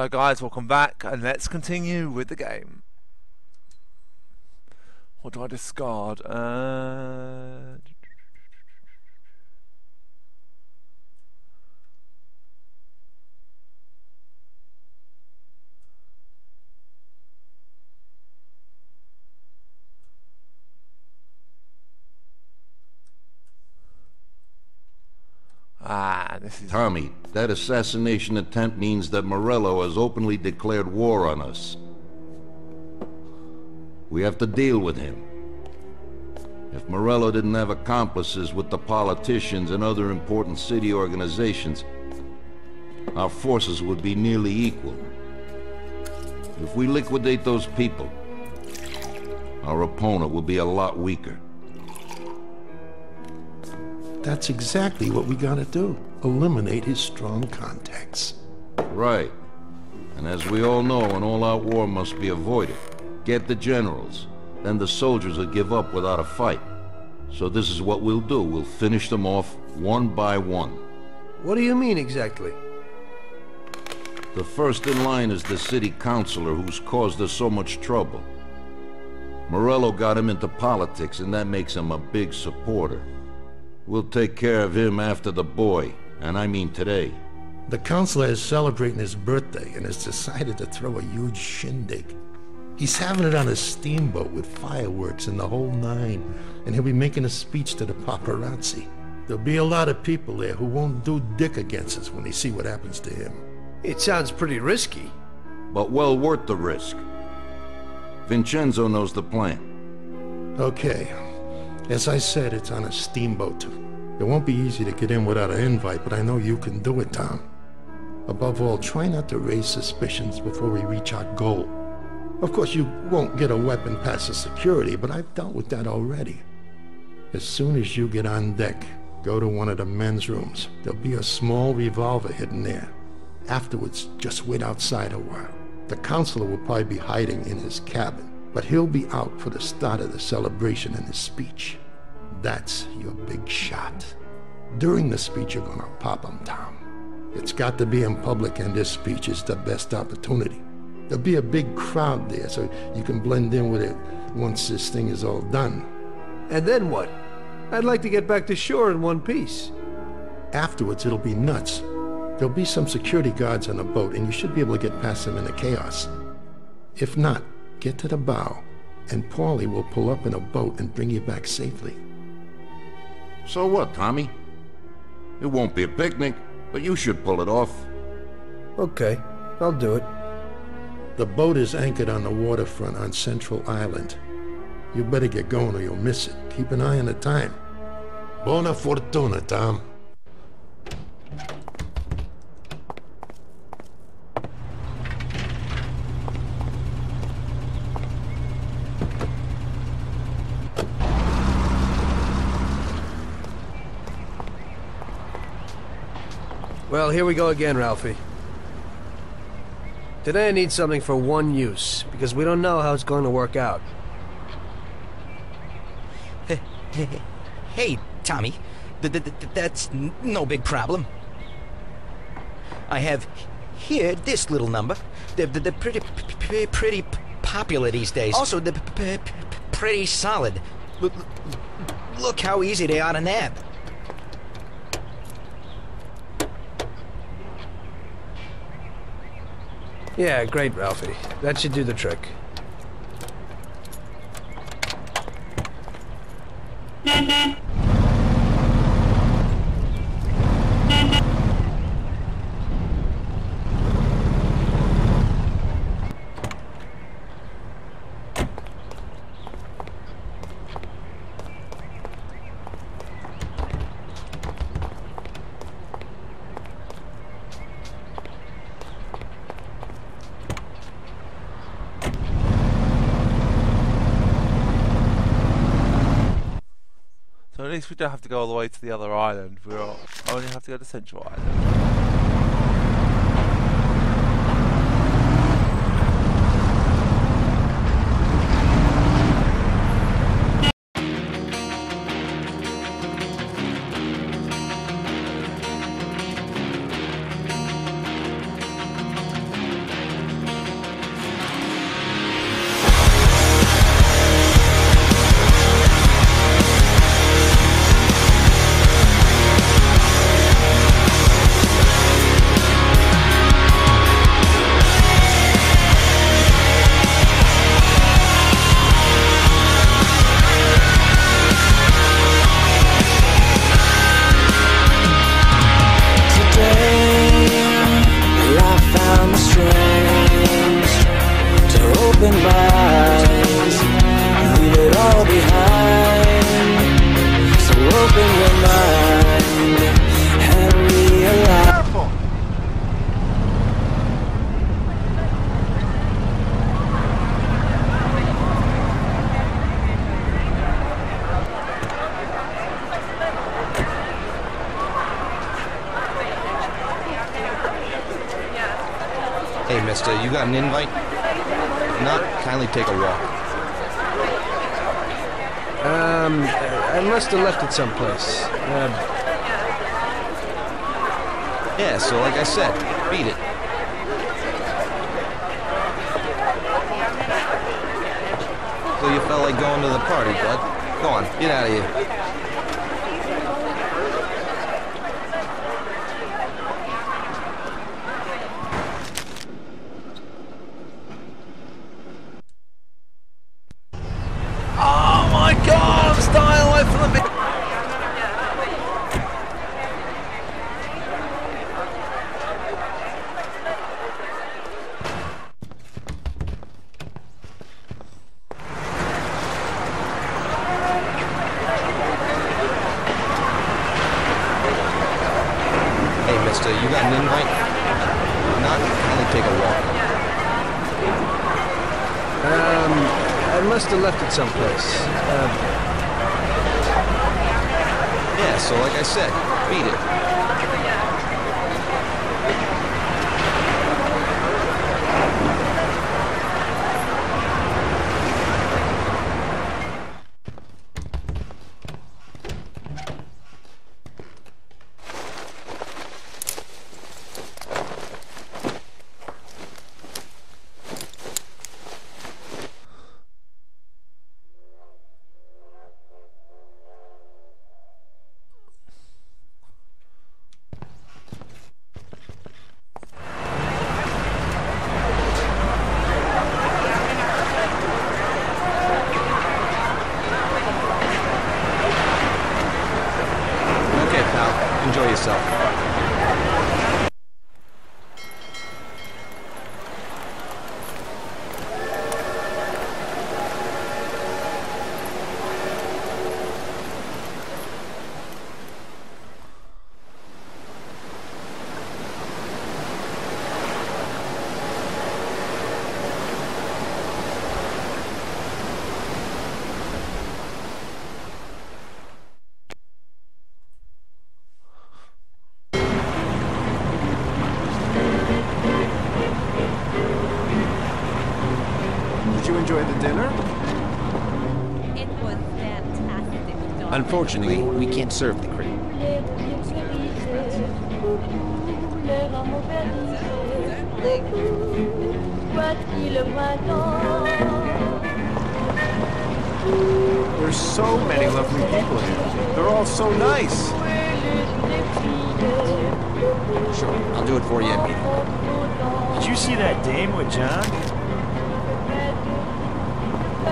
Hello guys, welcome back and let's continue with the game. What do I discard? Uh... Ah, this is... Tommy, that assassination attempt means that Morello has openly declared war on us. We have to deal with him. If Morello didn't have accomplices with the politicians and other important city organizations, our forces would be nearly equal. If we liquidate those people, our opponent will be a lot weaker. That's exactly what we gotta do. Eliminate his strong contacts. Right. And as we all know, an all-out war must be avoided. Get the generals. Then the soldiers will give up without a fight. So this is what we'll do. We'll finish them off one by one. What do you mean exactly? The first in line is the city councilor who's caused us so much trouble. Morello got him into politics, and that makes him a big supporter. We'll take care of him after the boy, and I mean today. The councilor is celebrating his birthday and has decided to throw a huge shindig. He's having it on a steamboat with fireworks and the whole nine, and he'll be making a speech to the paparazzi. There'll be a lot of people there who won't do dick against us when they see what happens to him. It sounds pretty risky. But well worth the risk. Vincenzo knows the plan. Okay. As I said, it's on a steamboat. It won't be easy to get in without an invite, but I know you can do it, Tom. Above all, try not to raise suspicions before we reach our goal. Of course, you won't get a weapon past the security, but I've dealt with that already. As soon as you get on deck, go to one of the men's rooms. There'll be a small revolver hidden there. Afterwards, just wait outside a while. The councilor will probably be hiding in his cabin, but he'll be out for the start of the celebration and his speech. That's your big shot. During the speech, you're gonna pop 'em, Tom. It's got to be in public, and this speech is the best opportunity. There'll be a big crowd there, so you can blend in with it once this thing is all done. And then what? I'd like to get back to shore in one piece. Afterwards, it'll be nuts. There'll be some security guards on the boat, and you should be able to get past them in the chaos. If not, get to the bow, and Paulie will pull up in a boat and bring you back safely. So what, Tommy? It won't be a picnic, but you should pull it off. Okay, I'll do it. The boat is anchored on the waterfront on Central Island. You better get going or you'll miss it. Keep an eye on the time. Buona fortuna, Tom. Well, here we go again, Ralphie. Today I need something for one use, because we don't know how it's going to work out. Hey, Tommy. Th th th that's no big problem. I have here this little number. They're, they're pretty, pretty popular these days. Also, they're pretty solid. Look, look how easy they are to nab. Yeah, great, Ralphie. That should do the trick. So at least we don't have to go all the way to the other island. We only have to go to Central Island. Um, I must have left it someplace. Uh, Yeah, so like I said, beat it. So you felt like going to the party, bud? Go on, get out of here. Oh my god, I'm staying away from the big... Hey, mister, you got an invite? Not, kindly take a walk. um, I must have left it someplace. Uh, Yeah, so like I said, beat it. Unfortunately, we can't serve the cream. There's so many lovely people here. They're all so nice. Sure, I'll do it for you at meeting. Did you see that dame with John?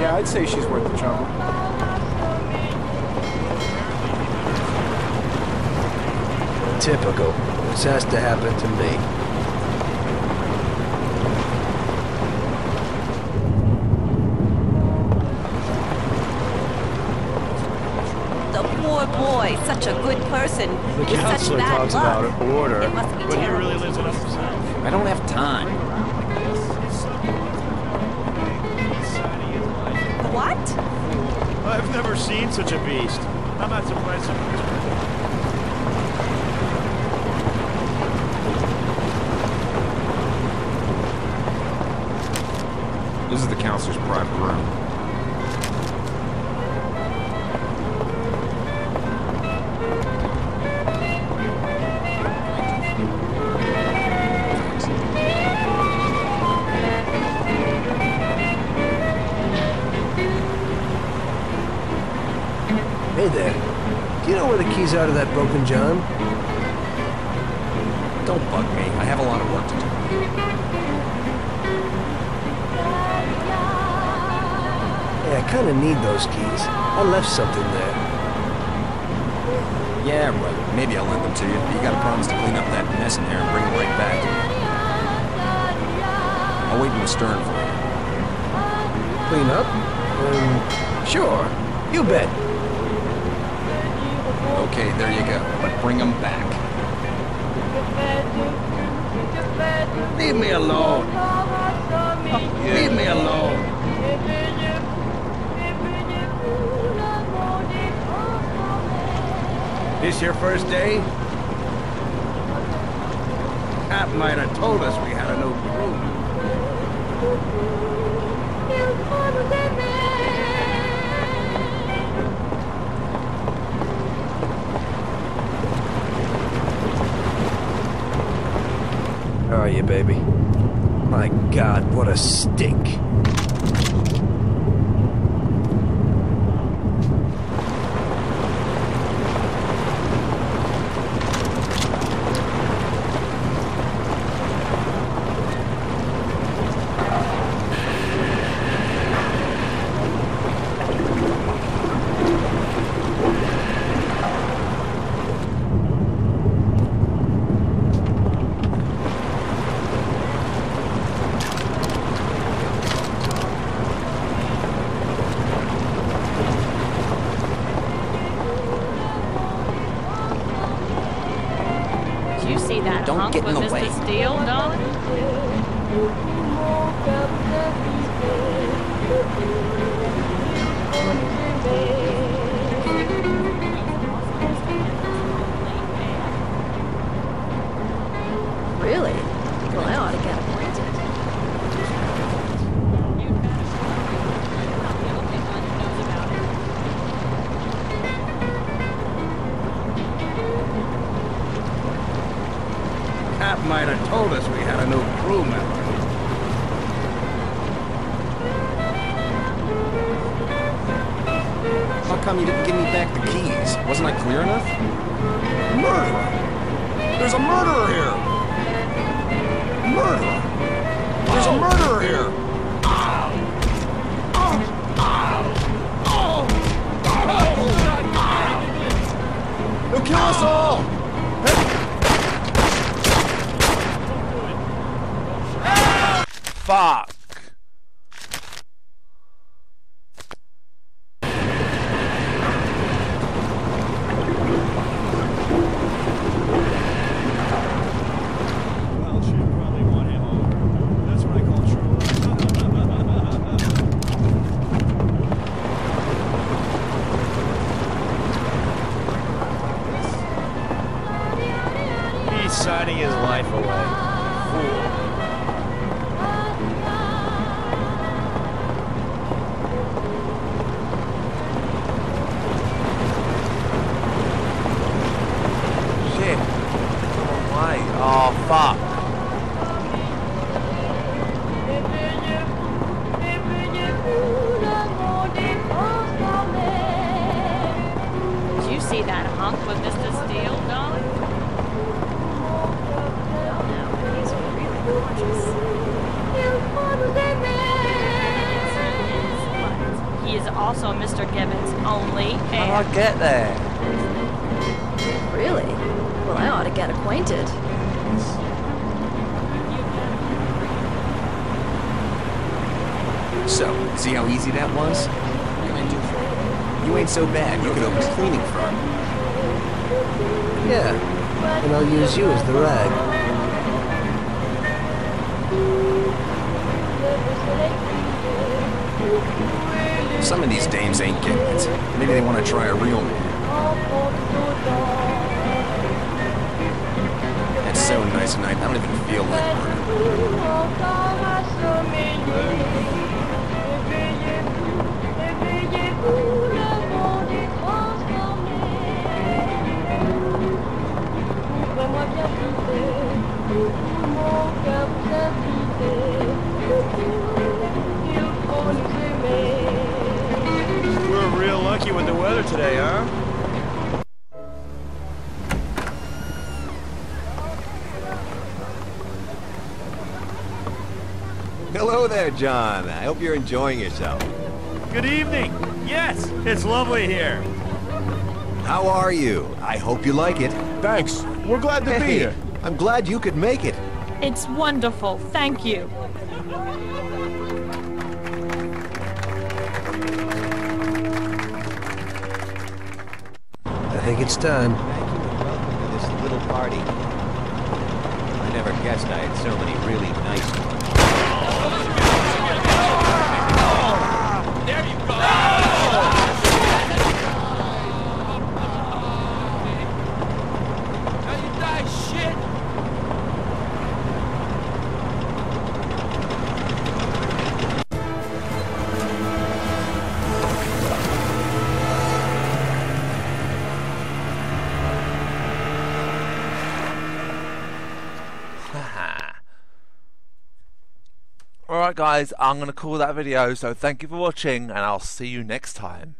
Yeah, I'd say she's worth the trouble. Typical. This has to happen to me. The poor boy, such a good person. The It's such bad talks luck. about order, It must be but he really lives it up himself. I don't have time. What? I've never seen such a beast. I'm not surprised. This is the councilor's private room. Hey there. Do you know where the keys are to that broken John? Kind of need those keys. I left something there. Yeah, right. Maybe I'll lend them to you. But you gotta promise to clean up that mess in there and bring them right back. I'll wait in the stern for you. Clean up? Um, sure. You bet. Okay, there you go. But bring them back. Leave me alone. Leave me alone. This your first day? Cap might have told us we had a new crew. How are you, baby? My god, what a stink. Don't hunk get in the Mr. way. Steele, darling? Might have told us we had a new crew member. How come you didn't give me back the keys? Wasn't I clear enough? Murderer! There's a murderer here! Murderer! There's a murderer here! Kill us all! Fuck! Well, she probably want him home. That's what I call true. He's signing his life away. Fool. Oh, fuck! Did you see that hunk with Mr. Steele, no, he's really gorgeous. But he is also Mr. Gibbons' only How do. I get there? Really? Well, I ought to get acquainted. So, see how easy that was? You ain't so bad. You could open a cleaning firm. Yeah, and I'll use you as the rag. Some of these dames ain't getting it. Maybe they want to try a real man. It's so nice tonight. I don't even feel like murder. Today, huh? Hello there, John. I hope you're enjoying yourself. Good evening. Yes, it's lovely here. How are you? I hope you like it. Thanks. We're glad to be here. I'm glad you could make it. It's wonderful. Thank you. I think it's time. Thank you and welcome to this little party. I never guessed I had so many really nice ones. Alright guys, I'm going to call that video, so thank you for watching, and I'll see you next time.